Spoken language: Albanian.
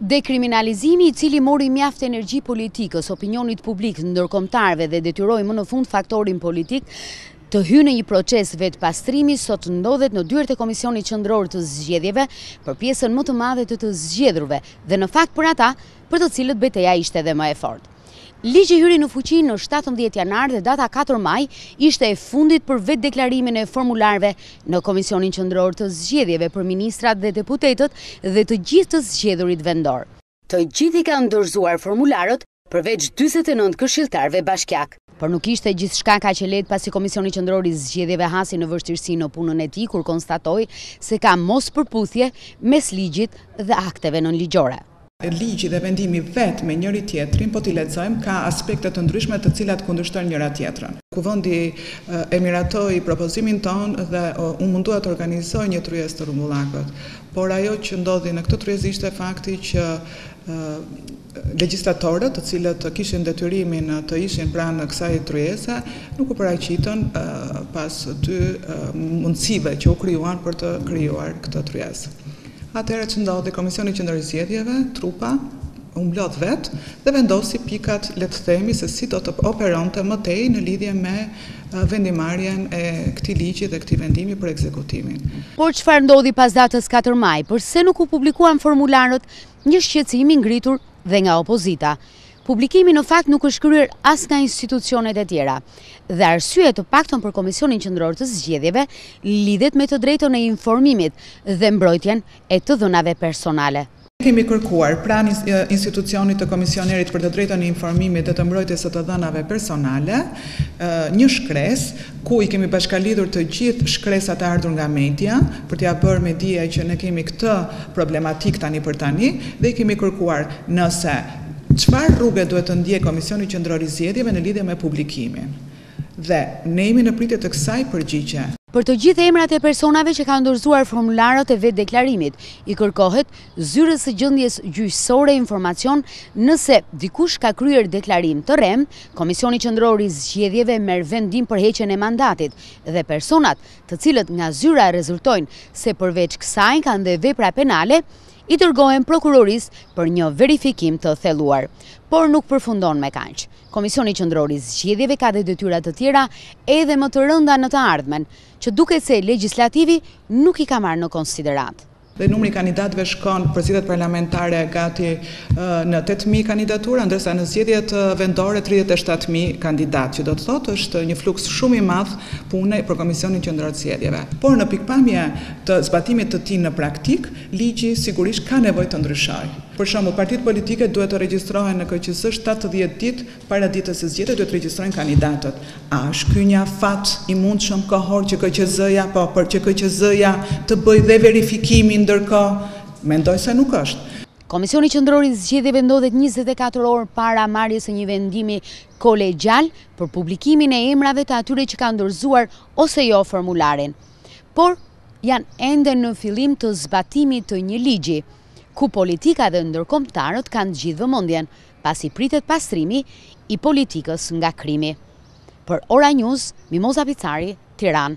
Dekriminalizimi i cili mori mjaft energji politikës, opinionit publik, ndërkombëtarëve dhe detyroi më në fund faktorin politik, të hyjë në një proces vetëpastrimi sot ndodhet në dyert e Komisionit Qendror të Zgjedhjeve për pjesën më të madhe të të zgjedhurve dhe në fakt për ata për të cilët beteja ishte dhe më e fortë. Ligji hyri në fuqi në shtatëmbëdhjetë janar dhe data katër maj ishte e fundit për vetëdeklarimin e formularëve në Komisionin Qendror të Zgjedhjeve për ministrat dhe deputetët dhe të gjithë të zgjedhurit vendorë. Të gjithë i kanë dorëzuar formularët, përveç dyzet e nëntë këshilltarëve bashkiakë. Por nuk ishte gjithçka kaq e lehtë pasi Komisioni Qendror i Zgjedhjeve hasi në vështirësi në punën e tij kur konstatoi se ka mospërputhje mes ligjit dhe akteve nënligjore. Ligji dhe vendimi vetë me njëri-tjetrin po t'i lexojmë ka aspekte të ndryshme të cilat kundërshtojnë njëra-tjetrën. Kuvendi e miratoi propozimin tonë dhe u mundua të organizojë një tryezë të rrumbullakët. Por ajo që ndodhi në këtë tryezë ishte fakti që legjislatorët të cilët kishin detyrimin të ishin pranë kësaj tryeze nuk u paraqitën pas dy mundësive që u krijuan për të krijuar këtë tryezë. Atëherë ç'ndodhi? Komisioni Qendror i Zgjedhjeve, trupa, u mblodh vetë dhe vendosi pikat, le të themi, se si do të operonte më tej në lidhje me vendimmarrjen e këtij ligji dhe këtij vendimi për ekzekutimin. Por çfarë ndodhi pas datës katër maj? Përse nuk u publikuan formularët? Një shqetësim i ngritur dhe nga opozita. Publikimi në fakt nuk është kryer as nga institucionet e tjera dhe arsyeja të paktën për Komisionin Qendror të Zgjedhjeve lidhet me të drejtën e informimit dhe mbrojtjen e të dhënave personale. Ne kemi kërkuar pranë institucionit të Komisionerit për të Drejtën e Informimit dhe të Mbrojtjes së të Dhënave Personale një shkresë ku i kemi bashkalidhur të gjithë shkresat e ardhur nga media për t'ia bërë me dije që ne kemi këtë problematikë tani për tani dhe i kemi kërkuar nëse Çfarë rruge duhet të ndjekë Komisioni Qendror i Zgjedhjeve në lidhje me publikimin? Dhe, ne jemi në pritje të kësaj përgjigje. Për të gjithë emrat e personave që kanë dorëzuar formularët e vetëdeklarimit, i kërkohet Zyrës së Gjendjes Gjyqësore informacion nëse dikush ka kryer deklarim të rremë, Komisioni Qendror i Zgjedhjeve merr vendim për heqjen e mandatit dhe personat, të cilët nga Zyra rezultojnë se përveç kësaj kanë dhe vepra penale, i dërgohen Prokurorisë për një verifikim të thelluar. Por nuk përfundon me kaq. Komisioni Qendror i Zgjedhjeve ka dhe detyra të tjera edhe më të rënda në të ardhmen, që duket se legjislativi nuk i ka marrë në konsideratë. Dhe numri i kandidatëve shkon për zgjedhjet parlamentare gati në tetë mijë kandidatura, ndërsa në zgjedhjet vendore tridhjetë e shtatë mijë kandidatë, që do të thotë është një fluks shumë i madh pune për Komisionin Qendror të Zgjedhjeve. Por në pikëpamje të zbatimit të tij në praktikë, Ligji sigurisht ka nevojë të ndryshojë. Për shembull, partitë politike duhet të regjistrohen në KQZ shtatëdhjetë ditë para ditës së zgjedhjeve duhet të regjistrojnë kandidatët. A është ky një afat i mundshëm kohor që KQZ-ja, po, për që KQZ-ja të bëjë dhe verifikimin ndërkohë? Mendoj se nuk është. Komisioni Qendror i Zgjedhjeve ndodhet njëzet e katër orë para marrjes së një vendimi kolegjial për publikimin e emrave të atyre që kanë dorëzuar ose jo formularin. Por, janë ende në fillim të zbatimit të një ligji, ku politika dhe ndërkombëtarët kanë gjithë vëmendjen, pasi pritet pastrimi i politikës nga krimi. Për Ora News, Mimoza Picari, Tiranë.